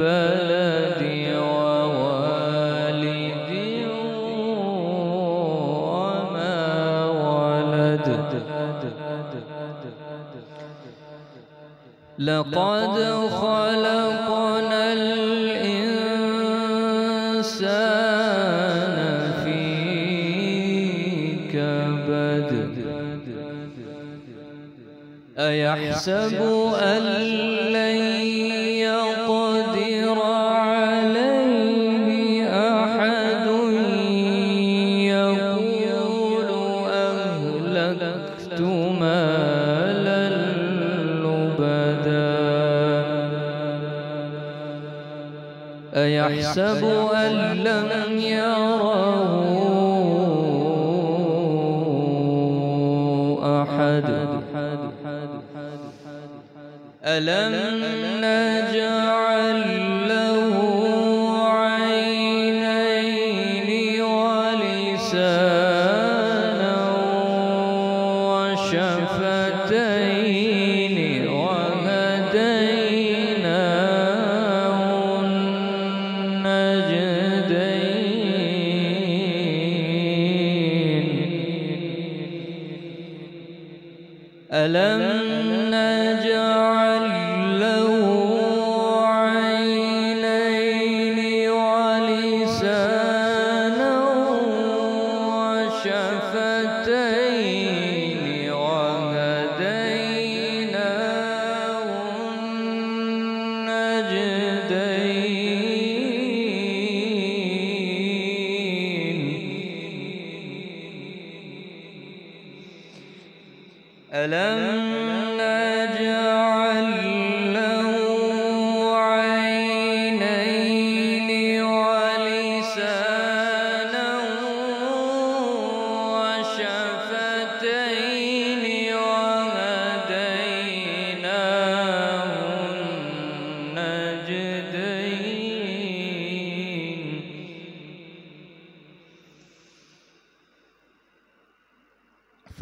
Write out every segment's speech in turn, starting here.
البلد ووالد وما ولد. لقد خلقنا الإنسان في كبد. أيحسب أن لن يقدر أيحسب أن لم يره أحد؟ ألم نجعل ألم ألم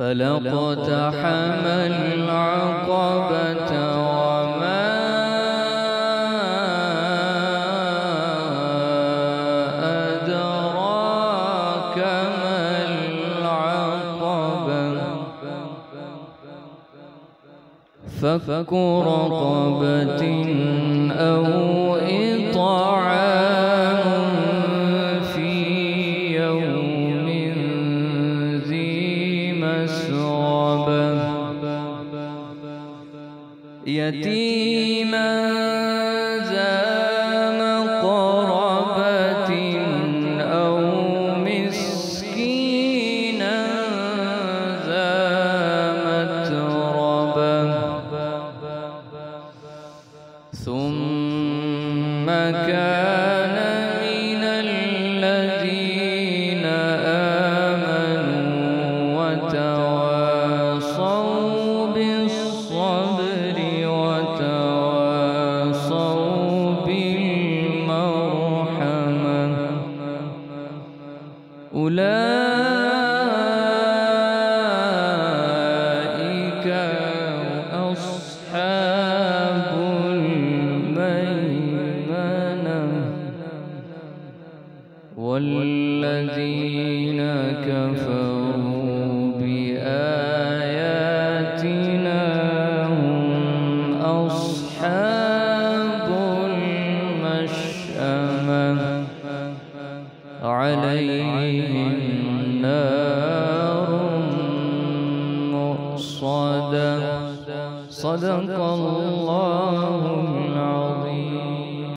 فلقتحم العقبة وما أدراك ما العقبة؟ فك رقبة يتيما ذا مقربة أو مسكينا ذا متربة. ثم كان والذين كفروا بآياتنا هم أصحاب المشأمة. عليهم نار مؤصدة. صدق الله